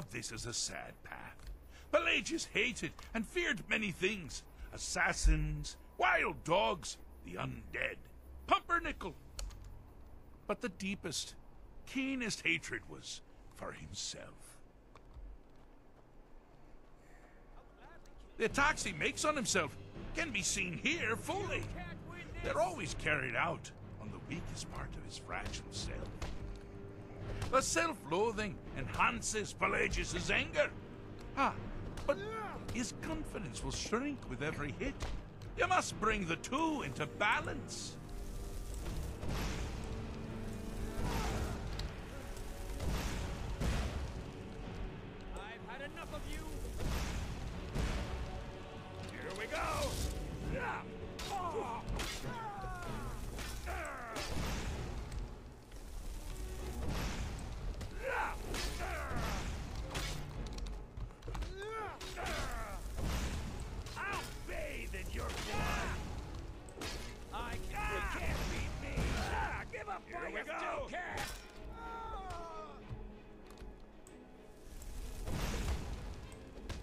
Ah, this is a sad path. Pelagius hated and feared many things assassins, wild dogs, the undead, pumpernickel. But the deepest, keenest hatred was for himself. The attacks he makes on himself can be seen here fully. They're always carried out on the weakest part of his fragile self. The self-loathing enhances Pelagius's anger. Ah, but his confidence will shrink with every hit. You must bring the two into balance. Here still can.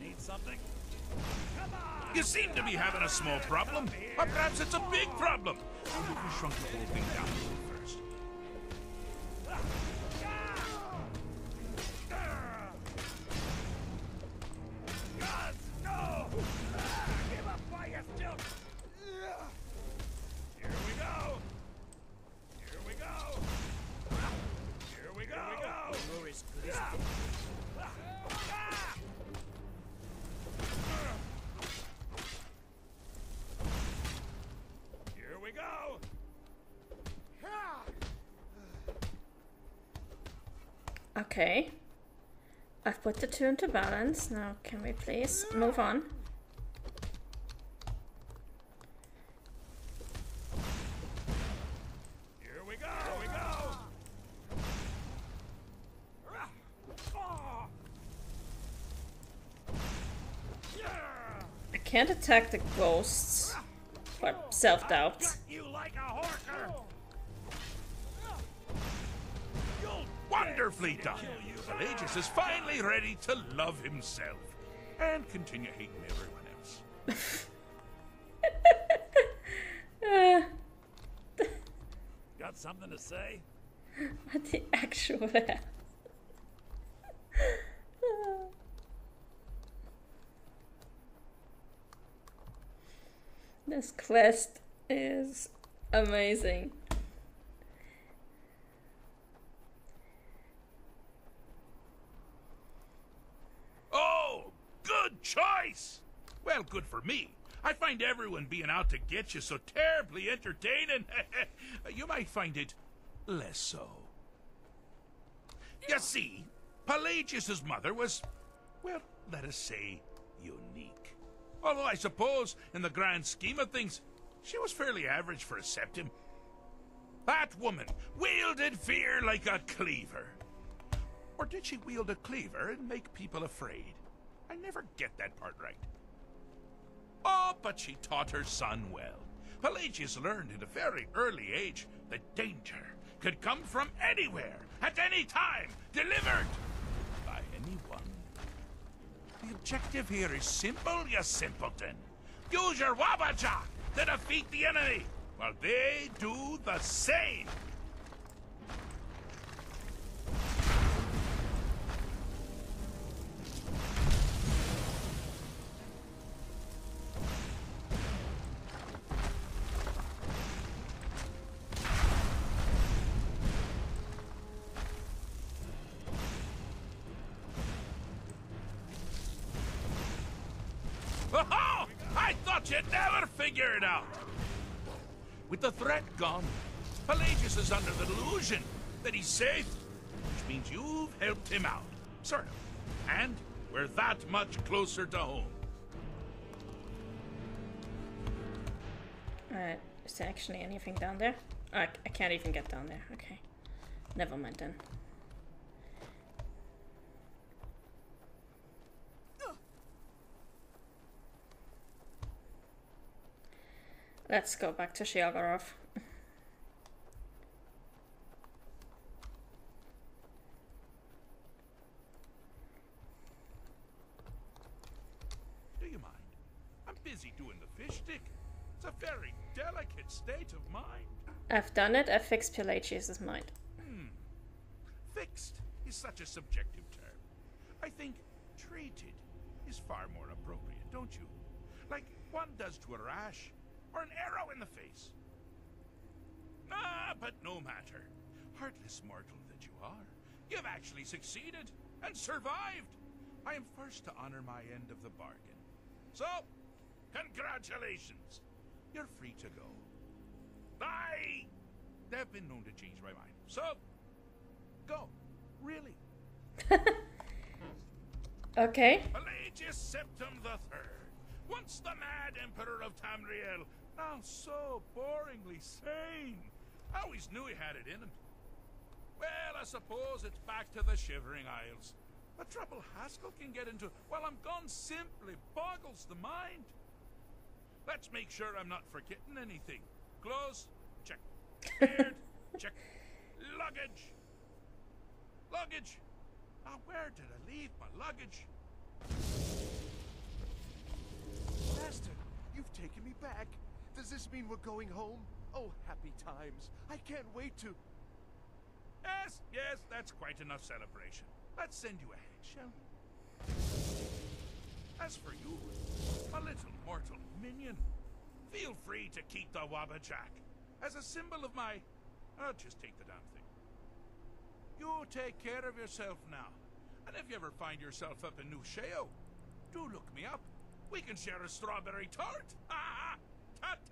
Need something? Come on. You seem to be having a small problem. Or perhaps it's a big problem. We shrunk the whole thing down Okay. I've put the two into balance. Now, can we please move on? Here we go. Here we go. I can't attack the ghosts. But self-doubt. Wonderfully done. Pelagius is finally ready to love himself and continue hating everyone else. Uh, got something to say? what the actual hell? This quest is amazing. Oh, choice! Well, good for me. I find everyone being out to get you so terribly entertaining. you might find it less so. You see, Pelagius's mother was, well, let us say, unique. Although I suppose, in the grand scheme of things, she was fairly average for a septim. That woman wielded fear like a cleaver. Or did she wield a cleaver and make people afraid? I never get that part right. Oh, but she taught her son well. Pelagius learned at a very early age that danger could come from anywhere, at any time, delivered by anyone. The objective here is simple, you simpleton. Use your Wabbajack to defeat the enemy, while they do the same. Thought you'd never figure it out. With the threat gone, Pelagius is under the delusion that he's safe, which means you've helped him out. Sort of. And we're that much closer to home. Is there actually anything down there? Oh, I, I can't even get down there. Okay. Never mind then. Let's go back to Sheogorath. Do you mind? I'm busy doing the fish stick. It's a very delicate state of mind. I've done it. I've fixed Pelagius' mind. Hmm. Fixed is such a subjective term. I think treated is far more appropriate, don't you? Like one does to a rash or an arrow in the face. Ah, but no matter. Heartless mortal that you are, you've actually succeeded and survived. I am first to honor my end of the bargain. So, congratulations. You're free to go. I have been known to change my mind. So, go. Really. Okay. Pelagius Septim the Third, once the mad Emperor of Tamriel, now so boringly sane. I always knew he had it in him. Well, I suppose it's back to the Shivering Isles. The trouble Haskill can get into while I'm gone simply boggles the mind. Let's make sure I'm not forgetting anything. Clothes, check. Beard, check. Luggage. Luggage. Now, where did I leave my luggage? Master, you've taken me back. Does this mean we're going home? Oh, happy times. I can't wait to... Yes, yes, that's quite enough celebration. Let's send you ahead, shall we? As for you, a little mortal minion, feel free to keep the Wabbajack as a symbol of my... I'll just take the damn thing. You take care of yourself now. And if you ever find yourself up in New Sheoth, do look me up. We can share a strawberry tart. Ta-ta!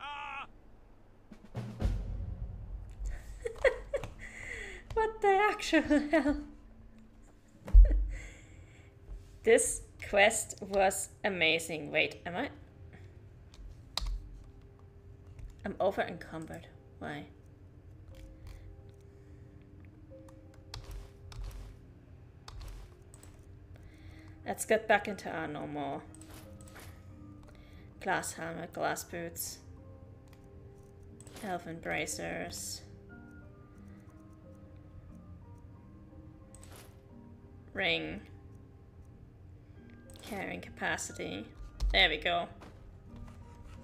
Ah! What the actual hell? this quest was amazing. Wait, am I? I'm over encumbered. Why? Let's get back into our normal glass helmet, glass boots, elven bracers. ring. Carrying capacity. There we go.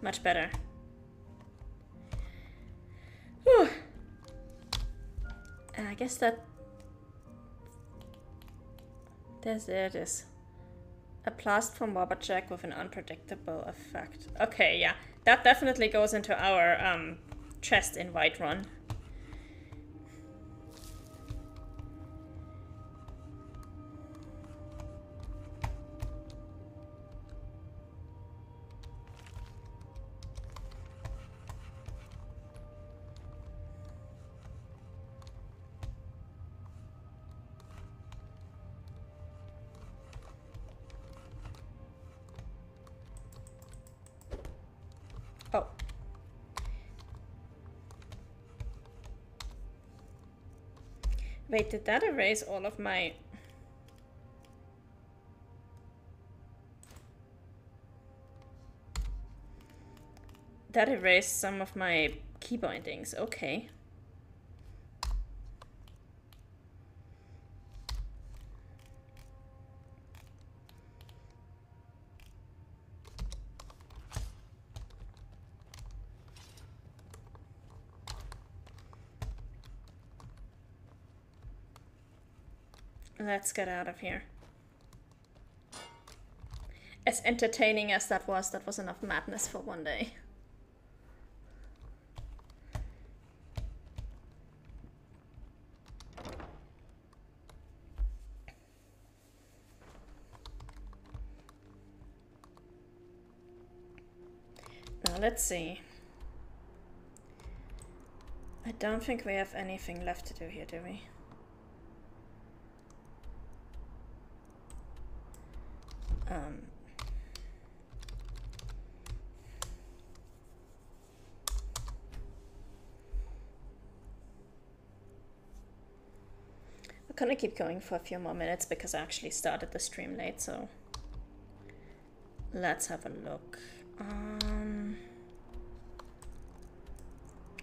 Much better. Whew. I guess that there's there it is. A blast from Wabbajack with an unpredictable effect. Okay yeah. That definitely goes into our um, chest in Whiterun Wait, did that erase all of my... That erased some of my key bindings, okay. Let's get out of here. As entertaining as that was, that was enough madness for one day. Now let's see. I don't think we have anything left to do here, do we? Um, Gonna keep going for a few more minutes because I actually started the stream late, so let's have a look. Um,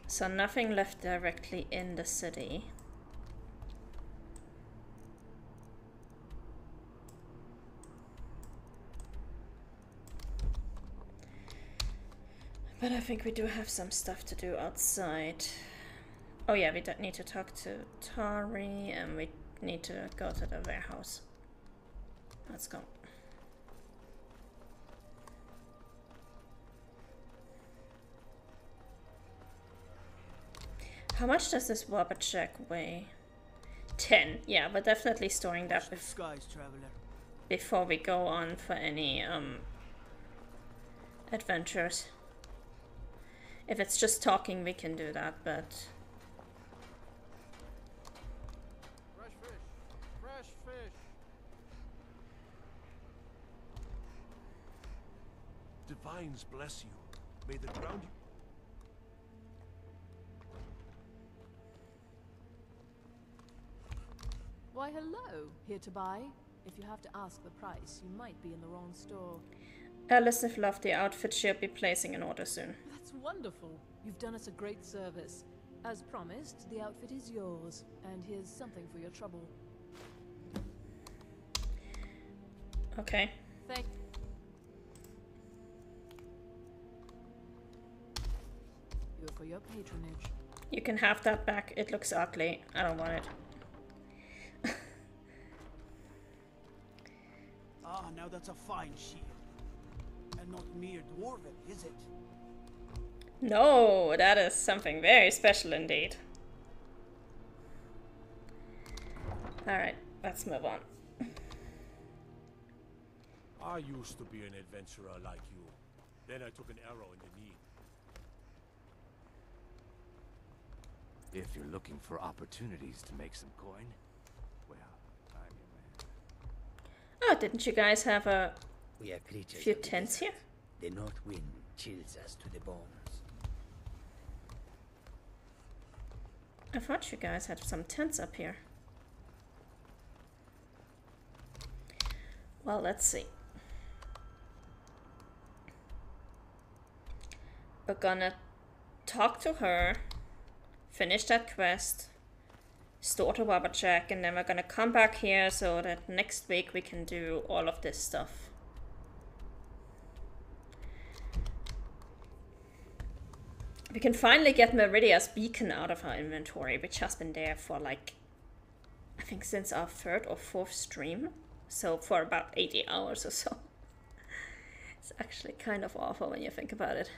so nothing left directly in the city. But I think we do have some stuff to do outside. Oh yeah, we don't need to talk to Taarie and we need to go to the warehouse. Let's go. How much does this Wabbajack weigh? 10. Yeah, we're definitely storing that bef Skies, before we go on for any um, adventures. If it's just talking, we can do that, but Fresh fish. Fresh fish. Divines bless you. May the ground you. Why, hello. Here to buy? If you have to ask the price, you might be in the wrong store. Elisif loved the outfit. She'll be placing an order soon. That's wonderful. You've done us a great service. As promised, the outfit is yours, and here's something for your trouble. Okay. Thank. You for your patronage. You can have that back. It looks ugly. I don't want it. Ah, now that's a fine shield. And not mere dwarven, is it? No, that is something very special indeed. Alright, let's move on. I used to be an adventurer like you. Then I took an arrow in the knee. If you're looking for opportunities to make some coin, well, I'm your man. Oh, didn't you guys have a We are creatures few tents here? The north wind chills us to the bones. I thought you guys had some tents up here. Well, let's see. We're gonna talk to her, finish that quest, store the Wabbajack, and then we're gonna come back here so that next week we can do all of this stuff. We can finally get Meridia's beacon out of our inventory, which has been there for like, I think since our third or fourth stream. So for about 80 hours or so. It's actually kind of awful when you think about it.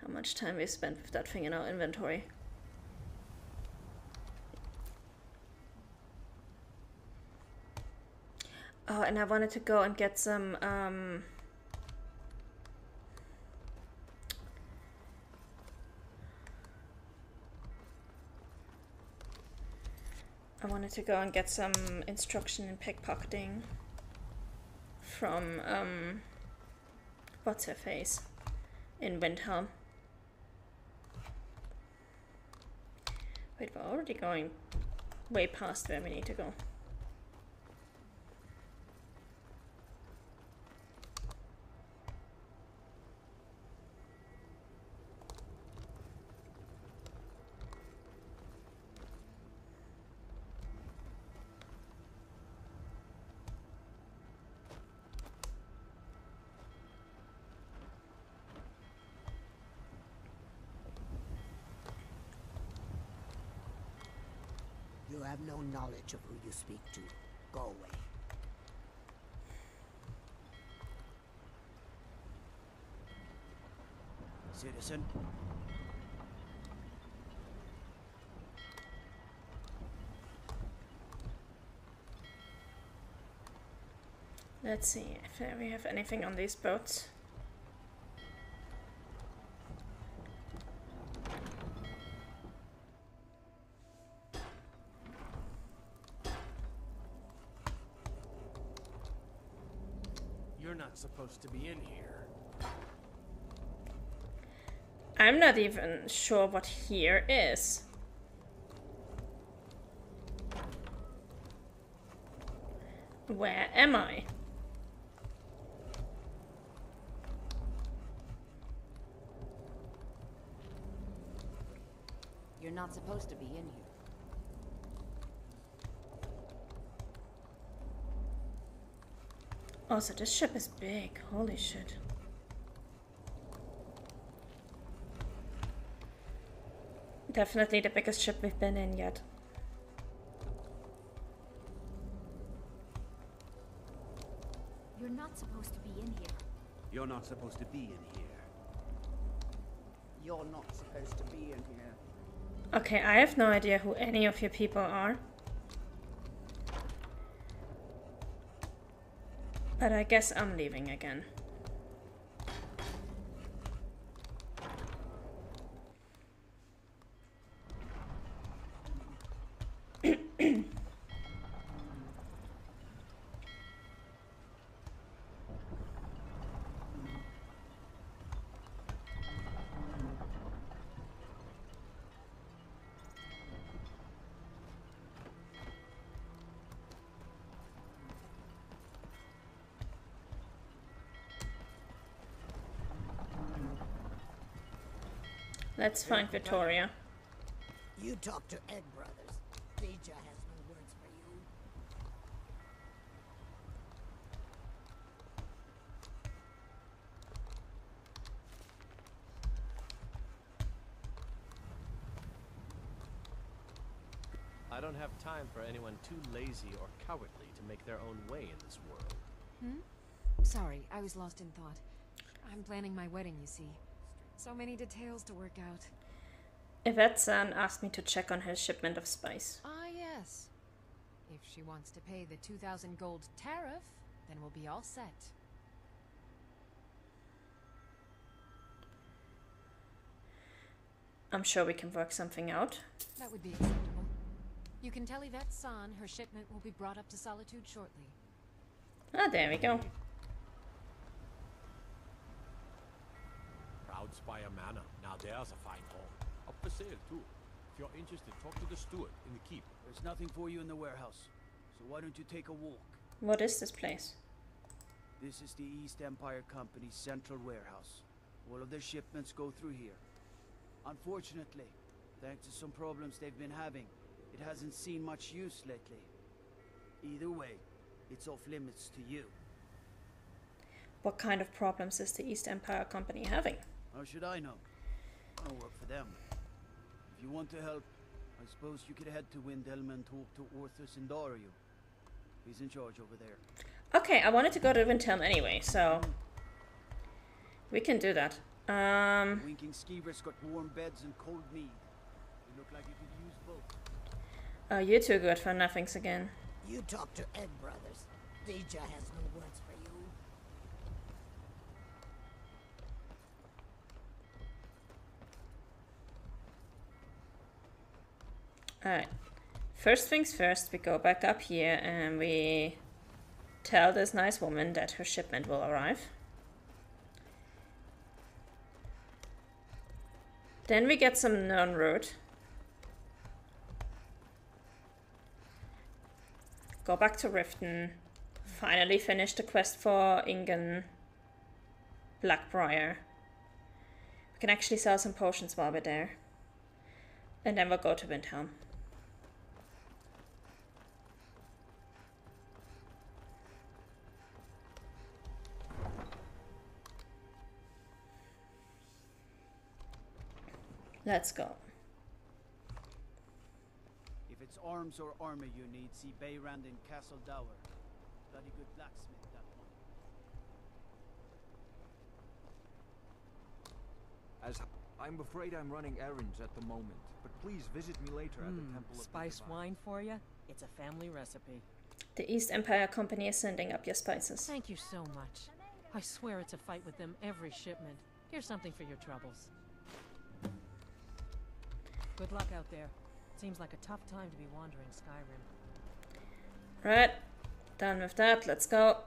How much time we spent with that thing in our inventory. Oh, and I wanted to go and get some, um... I wanted to go and get some instruction in pickpocketing from um what's her face in Windhelm. Wait, we're already going way past where we need to go. Have no knowledge of who you speak to. Go away. Citizen, Let's see if we have anything on these boats. You're not supposed to be in here. I'm not even sure what here is. Where am I? You're not supposed to be in here. Also, this ship is big. Holy shit. Definitely the biggest ship we've been in yet. You're not supposed to be in here. You're not supposed to be in here. You're not supposed to be in here. Okay, I have no idea who any of your people are. But I guess I'm leaving again. Let's find Vittoria. You talk to Egg Brothers. Deeja has no words for you. I don't have time for anyone too lazy or cowardly to make their own way in this world. Hmm? Sorry, I was lost in thought. I'm planning my wedding, you see. So many details to work out. Evette-San asked me to check on her shipment of spice. Ah, yes. If she wants to pay the 2,000 gold tariff, then we'll be all set. I'm sure we can work something out. That would be acceptable. You can tell Evette-San her shipment will be brought up to Solitude shortly. Ah, there we go. Proudspire Manor. Now there's a fine hall. Up for sale, too. If you're interested, talk to the steward in the keep. There's nothing for you in the warehouse. So why don't you take a walk? What is this place? This is the East Empire Company's central warehouse. All of their shipments go through here. Unfortunately, thanks to some problems they've been having, it hasn't seen much use lately. Either way, it's off limits to you. What kind of problems is the East Empire Company having? How should I know? I don't work for them. If you want to help, I suppose you could head to Windhelm and talk to Orthus Endario. He's in charge over there. Okay, I wanted to go to Windhelm anyway, so we can do that. Um, Winking Skeever's got warm beds and cold mead. You look like you could use both. oh, you're too good for nothings again. You talk to Egg Brothers. Deeja has no words for you. Alright. First things first, we go back up here and we tell this nice woman that her shipment will arrive. Then we get some Nirnroot. Go back to Riften. Finally finish the quest for Ingun. Blackbriar. We can actually sell some potions while we're there. And then we'll go to Windhelm. Let's go. If it's arms or armor you need, see Beirand in Castle Dour. Bloody good blacksmith, that one. As I'm afraid I'm running errands at the moment, but please visit me later at the Hmm, Temple of the Spice Divine. wine for you? It's a family recipe. The East Empire Company is sending up your spices. Thank you so much. I swear it's a fight with them every shipment. Here's something for your troubles. Good luck out there. Seems like a tough time to be wandering Skyrim. Right, done with that, let's go.